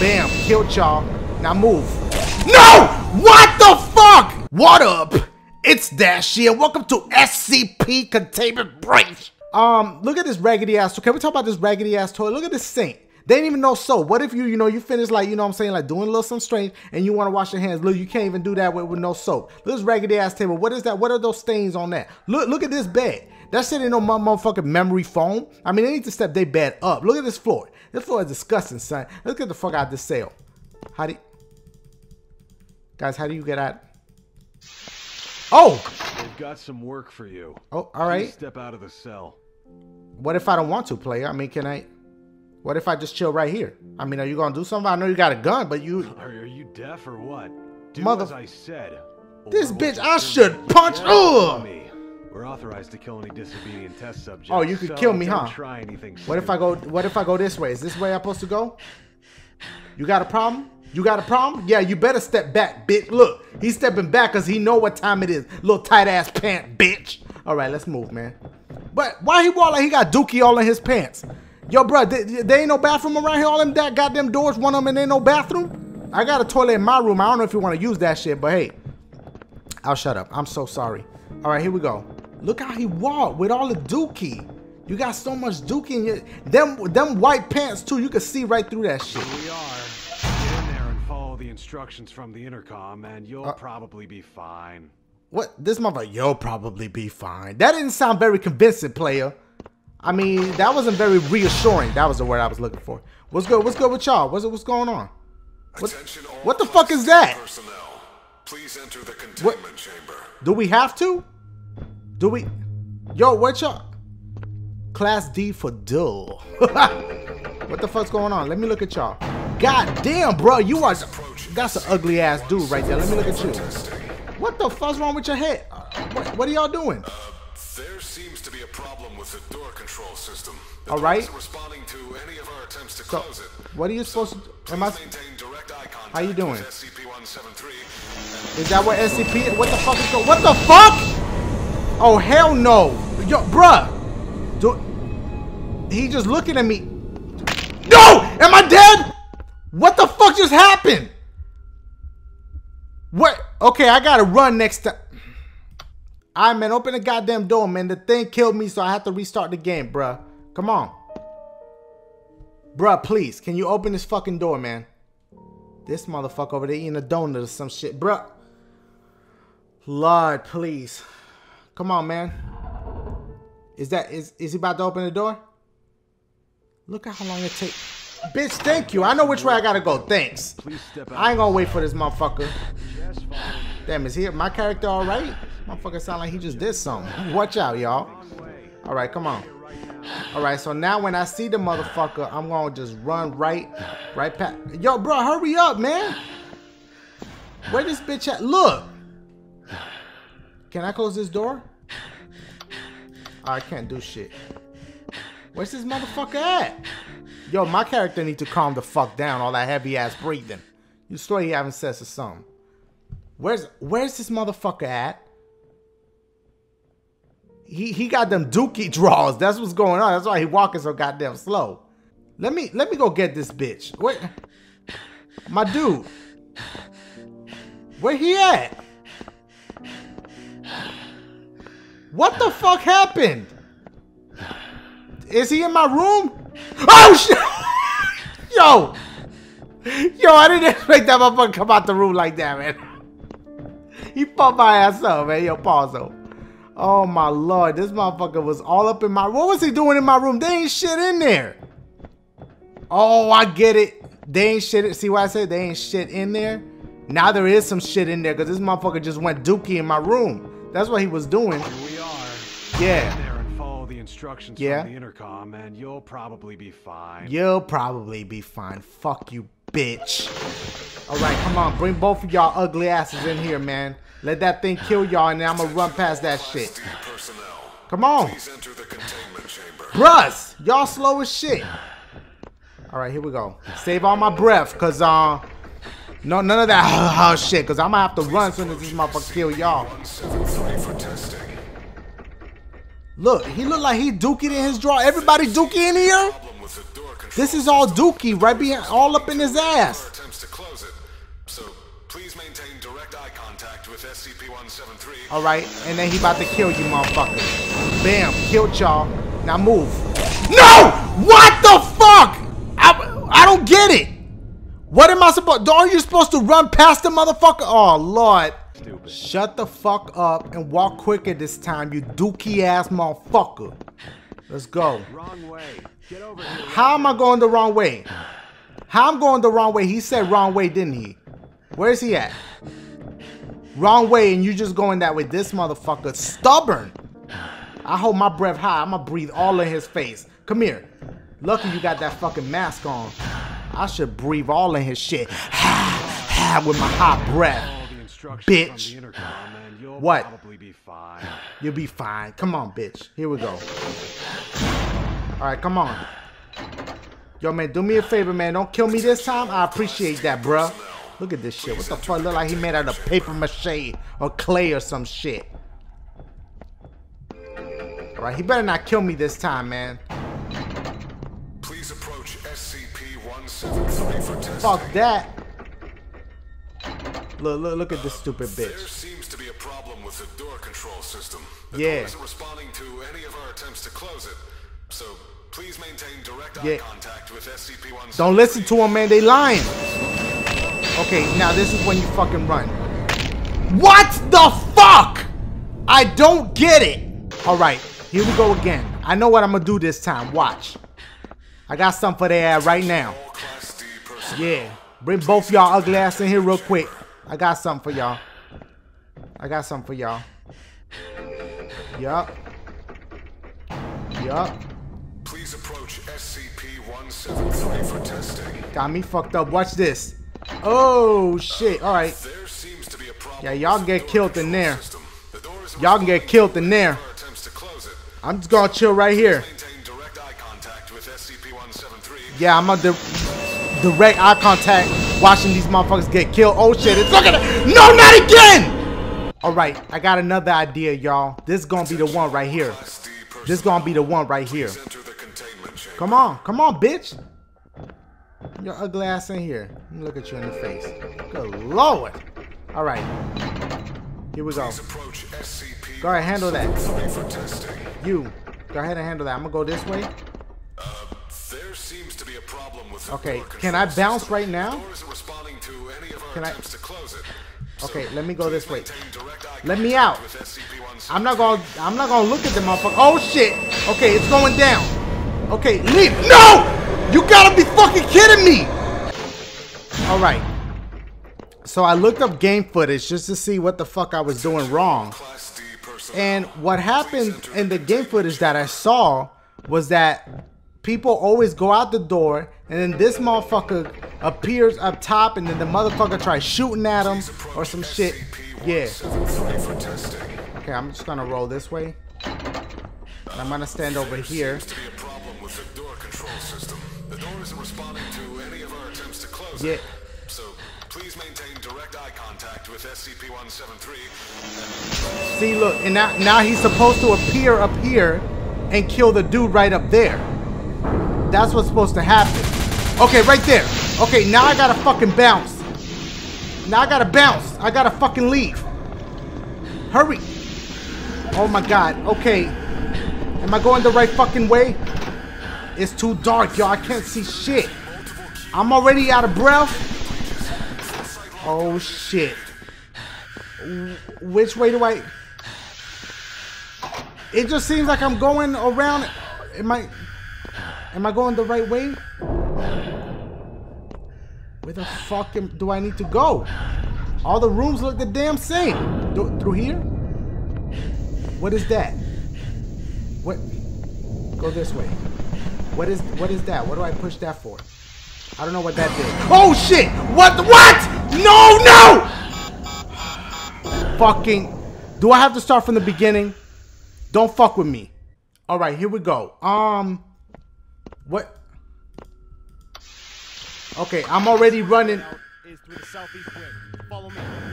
Bam, killed y'all. Now move. No! What the fuck? What up? It's Dashie and welcome to SCP Containment Breach. Um, look at this raggedy ass toy. Can we talk about this raggedy ass toy? Look at this sink. They didn't even know soap. What if you, you know, you finish like, you know I'm saying, like doing a little something strange and you want to wash your hands. Look, you can't even do that with, with no soap. Look at this raggedy ass table. What is that? What are those stains on that? Look, look at this bed. That shit ain't no motherfucking memory foam. I mean, they need to step their bed up. Look at this floor. This floor is disgusting, son. Let's get the fuck out of this cell. How do you... Guys, how do you get out? Oh! They've got some work for you. Oh, all right. Please step out of the cell. What if I don't want to, player? I mean, can I... What if I just chill right here? I mean, are you gonna do something? I know you got a gun, but you... Are, are you deaf or what? Do Mother- as I said. This bitch, I should punch-. Ugh! Me. We're authorized to kill any disobedient test subjects. Oh, you could so kill me, huh? Try anything. What if I go... What if I go this way? Is this way I'm supposed to go? You got a problem? You got a problem? Yeah, you better step back, bitch. Look, he's stepping back because he know what time it is. Little tight ass pant, bitch. All right, let's move, man. But why he walk like he got dookie all in his pants? Yo, bro, there, there ain't no bathroom around here. All them that goddamn doors, one of them, and ain't no bathroom. I got a toilet in my room. I don't know if you want to use that shit, but hey, I'll shut up. I'm so sorry. All right, here we go. Look how he walked with all the dookie. You got so much dookie in your them them white pants too. You can see right through that shit. We are. Get in there and follow the instructions from the intercom, and you'll Uh, probably be fine. What this motherfucker? You'll probably be fine. That didn't sound very convincing, player. I mean, that wasn't very reassuring. That was the word I was looking for. What's good? What's good with y'all? What's what's going on? What, what the fuck is that? Personnel. Please enter the containment chamber. Do we have to? Do we? Yo, what y'all? Class D for dull. what the fuck's going on? Let me look at y'all. God damn, bro, you are. That's an ugly ass dude right there. Let me look at you. What the fuck's wrong with your head? Uh, What, what are y'all doing? There seems to be a problem with the door control system. The All right. responding to any of our attempts to So, close it. what are you supposed to? do? Am I? Please maintain direct eye contact How you doing? with SCP-173 Is that what SCP? What the fuck is going? What the fuck? Oh hell no, yo, bruh. Do, he just looking at me. No, am I dead? What the fuck just happened? What? Okay, I gotta run next time. Alright, man, open the goddamn door, man. The thing killed me, so I have to restart the game, bruh. Come on. Bruh, please, can you open this fucking door, man? This motherfucker over there eating a donut or some shit. Bruh. Lord, please. Come on, man. Is that is is he about to open the door? Look at how long it takes. Bitch, thank you. I know which way I gotta go. Thanks. I ain't gonna wait for this motherfucker. Damn, is he my character all right? Motherfucker sound like he just did something. Watch out, y'all. All right, come on. All right, so now when I see the motherfucker, I'm gonna just run right, right past. Yo, bro, hurry up, man. Where this bitch at? Look. Can I close this door? I can't do shit. Where's this motherfucker at? Yo, my character need to calm the fuck down. All that heavy ass breathing. You swear he having sex or something. Where's Where's this motherfucker at? He he got them dookie draws. That's what's going on. That's why he walking so goddamn slow. Let me let me go get this bitch. Wait, my dude. Where he at? What the fuck happened? Is he in my room? Oh shit! Yo! Yo, I didn't expect that motherfucker come out the room like that, man. He fucked my ass up, man. Yo, pause though. Oh my lord, this motherfucker was all up in my. What was he doing in my room? They ain't shit in there. Oh, I get it. They ain't shit. See what I said? They ain't shit in there. Now there is some shit in there because this motherfucker just went dookie in my room. That's what he was doing. Here we are. Yeah. Get there and follow the instructions Yeah. from the intercom, and you'll probably be fine. You'll probably be fine. Fuck you, bitch. All right, come on, bring both of y'all ugly asses in here, man. Let that thing kill y'all, and then I'm gonna run past that shit. Come on. Please enter the containment chamber. Bruh, y'all slow as shit. All right, here we go. Save all my breath, cause uh, no, none of that shit, cause I'm gonna have to run as soon as this motherfucker kill y'all. 173 for testing. Look, he look like he dookie in his draw. Everybody dookie in here? Problem with the door This is all Dookie right behind, all up in his ass. Attempts to close it. So please maintain direct eye contact with SCP-173. All right, and then he about to kill you, motherfuckers. Bam, killed y'all. Now move. No! What the fuck? I, I don't get it. What am I supposed? Aren't you supposed to run past the motherfucker? Oh lord. Stupid. Shut the fuck up and walk quicker this time, you dookie ass motherfucker. Let's go. Wrong way. Get over here. How am I going the wrong way? How I'm going the wrong way? He said wrong way, didn't he? Where's he at? Wrong way, and you just going that way. This motherfucker stubborn. I hold my breath high. I'ma breathe all in his face. Come here. Lucky you got that fucking mask on. I should breathe all in his shit. Ha with my hot breath. All the instructions Bitch. from the intercom, and you'll What? probably be fine. You'll be fine. Come on, bitch. Here we go. All right, come on. Yo, man, do me a favor, man. Don't kill me this time. I appreciate that, bruh. Look at this shit. What the fuck? Look like he made out of paper mache or clay or some shit. All right, he better not kill me this time, man. Please approach SCP-173 for testing. Fuck that. Look, look, look at this stupid There bitch. seems to be a problem with the door control system. The Yeah. door isn't responding to any of our attempts to close it. So please maintain direct Yeah. eye contact with SCP-173. Don't listen to them, man. They lying. Okay, now this is when you fucking run. What the fuck? I don't get it. All right, here we go again. I know what I'm gonna do this time. Watch. I got something for their ass right now. All Class D personnel. Yeah, bring both y'all ugly ass in here real quick. I got something for y'all. I got something for y'all. Yup. Yup. Please approach SCP-173 for testing. Got me fucked up. Watch this. Oh shit. All right. There seems to be a problem. Yeah, y'all with get killed in there. system. The door isn't Y'all can get killed in there. any of our attempts to close it. I'm just gonna chill right here. Maintain direct eye contact with SCP-173. Yeah, I'm gonna direct eye contact watching these motherfuckers get killed. Oh shit, it's looking at No, not again! Alright, I got another idea, y'all. This is gonna be the one right here. This is gonna be the one right here. Come on, come on, bitch. Your ugly ass in here. Let me look at you in the face. Good lord. Alright. Here we go. Go ahead, handle that. You. Go ahead and handle that. I'm gonna go this way. Okay, can I bounce system. right now? The door isn't responding to any of our Can I- attempts to close it. Okay, let me go this way. Maintain direct eye Let me out. I'm not gonna I'm not gonna look at the motherfucker. Oh shit! Okay, it's going down. Okay, leave. No! You gotta be fucking kidding me! Alright. So I looked up game footage just to see what the fuck I was doing wrong. Class D personnel. And what happened in the game footage that I saw was that people always go out the door and then this motherfucker appears up top and then the motherfucker tries shooting at him or some shit. Yeah. SCP-173 for testing. Okay, I'm just gonna roll this way. And I'm gonna stand over here. Yeah. So please maintain direct eye contact with SCP-173. See, look, and now now he's supposed to appear up here and kill the dude right up there. That's what's supposed to happen. Okay, right there. Okay, now I gotta fucking bounce. Now I gotta bounce. I gotta fucking leave. Hurry. Oh my god. Okay. Am I going the right fucking way? It's too dark, y'all. I can't see shit. I'm already out of breath. Oh shit. Which way do I? It just seems like I'm going around. Am I? Am I going the right way? Where the fuck am, do I need to go? All the rooms look the damn same. Do, through here? What is that? What? Go this way. What is what is that? What do I push that for? I don't know what that did. Oh shit! What? What? No! No! Fucking. Do I have to start from the beginning? Don't fuck with me. All right, here we go. Um, what? Okay, I'm already running.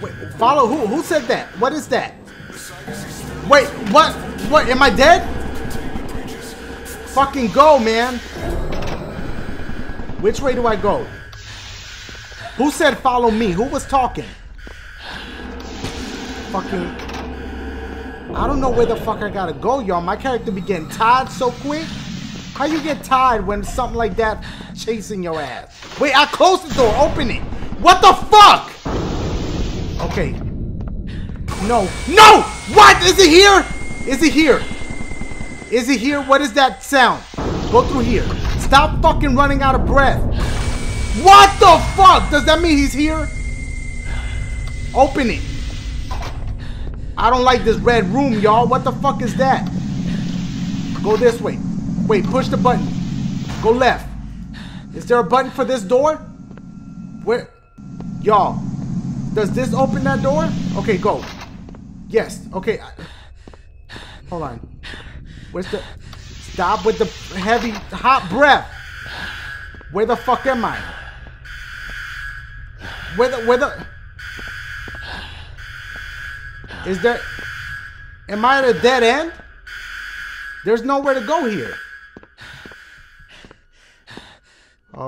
Wait, follow who? Who said that? What is that? Wait, what? What? Am I dead? Fucking go, man. Which way do I go? Who said follow me? Who was talking? Fucking. I don't know where the fuck I gotta go, y'all. My character be getting tired so quick. How you get tired when something like that chasing your ass? Wait, I closed the door. Open it. What the fuck? Okay. No. No! What? Is it here? Is it here? Is it here? What is that sound? Go through here. Stop fucking running out of breath. What the fuck? Does that mean he's here? Open it. I don't like this red room, y'all. What the fuck is that? Go this way. Wait, push the button. Go left. Is there a button for this door? Where? Y'all. Does this open that door? Okay, go. Yes. Okay. Hold on. Where's the... Stop with the heavy, hot breath. Where the fuck am I? Where the... Where the... Is there... Am I at a dead end? There's nowhere to go here.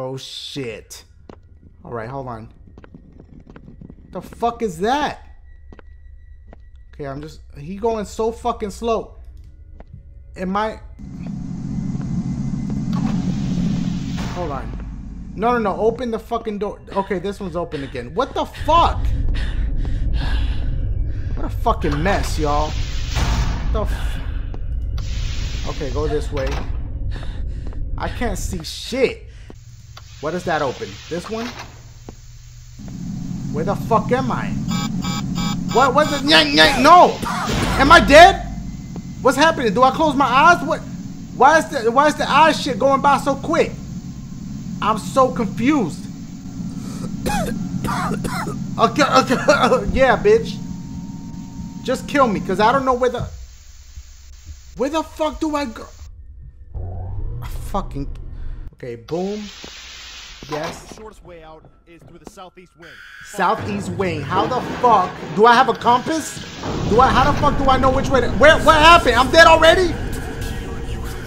Oh, shit. Alright, hold on. The fuck is that? Okay, I'm just... He going so fucking slow. Am I... Hold on. No, no, no. Open the fucking door. Okay, this one's open again. What the fuck? What a fucking mess, y'all. The Okay, go this way. I can't see shit. What does that open? This one? Where the fuck am I? What was it? No! Am I dead? What's happening? Do I close my eyes? What? Why is the why is the eye shit going by so quick? I'm so confused. okay, okay, yeah, bitch. Just kill me, cause I don't know where the where the fuck do I go? Fucking okay, boom. Yes. The shortest way out is through the southeast wing. Southeast wing. How the fuck do I have a compass? Do I? How the fuck do I know which way? To, where? What happened? I'm dead already.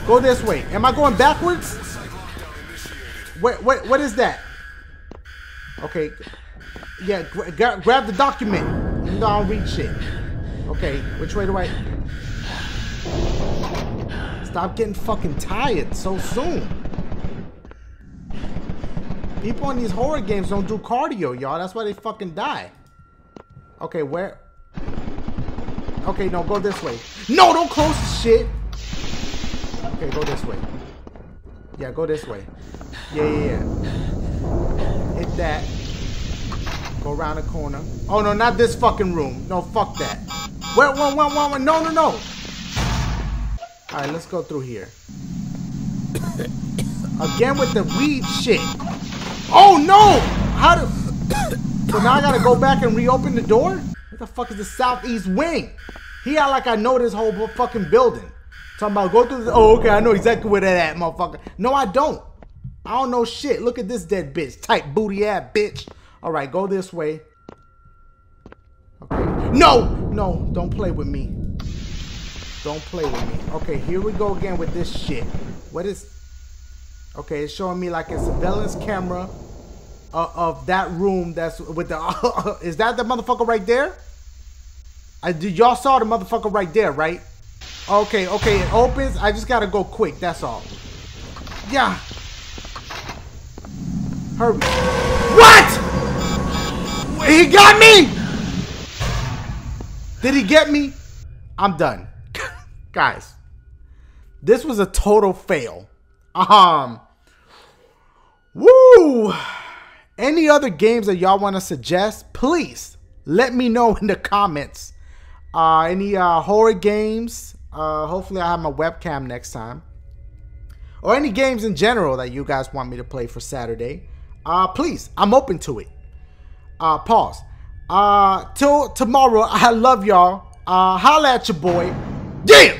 Go this way. Am I going backwards? Wait, wait, what is that? Okay. Yeah, gra gra grab the document. Know I don't read shit. Okay, which way do I? Stop getting fucking tired so soon. People in these horror games don't do cardio, y'all. That's why they fucking die. Okay, where? Okay, no, go this way. No, don't close the shit. Okay, go this way. Yeah, go this way. Yeah, yeah, yeah. Hit that. Go around the corner. Oh, no, not this fucking room. No, fuck that. Where, one, one, one, one. No, no, no. All right, let's go through here. Again with the weed shit. Oh no! How do? so now I gotta go back and reopen the door? What the fuck is the southeast wing? He act like I know this whole fucking building. Talking about go through the. Oh, okay, I know exactly where that at, motherfucker. No, I don't. I don't know shit. Look at this dead bitch, tight booty ass bitch. All right, go this way. Okay. No, no, don't play with me. Don't play with me. Okay, here we go again with this shit. What is? Okay, it's showing me like a surveillance camera uh, of that room that's with the... is that the motherfucker right there? I did y'all saw the motherfucker right there, right? Okay, okay, it opens. I just gotta go quick, that's all. Yeah. Hurry. What? He got me! Did he get me? I'm done. Guys, this was a total fail. Um, woo! Any other games that y'all want to suggest, please let me know in the comments. Uh, any uh, horror games? Uh, hopefully, I have my webcam next time. Or any games in general that you guys want me to play for Saturday. Uh, please, I'm open to it. Uh, pause. Uh, till tomorrow, I love y'all. Uh, holla at your boy. Damn!